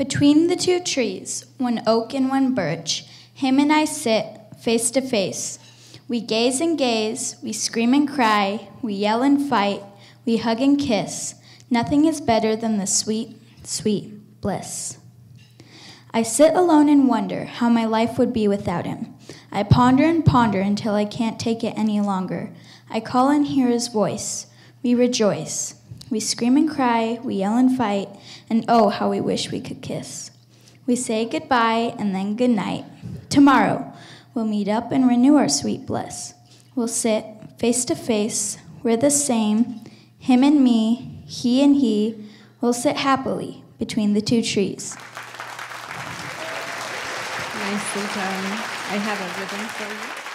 Between the two trees, one oak and one birch, him and I sit face to face. We gaze and gaze, we scream and cry, we yell and fight, we hug and kiss. Nothing is better than the sweet, sweet bliss. I sit alone and wonder how my life would be without him. I ponder and ponder until I can't take it any longer. I call and hear his voice. We rejoice. We scream and cry, we yell and fight, and oh, how we wish we could kiss. We say goodbye and then goodnight. Tomorrow, we'll meet up and renew our sweet bliss. We'll sit face to face, we're the same, him and me, he and he. We'll sit happily between the two trees. Nicely done. I have a for you.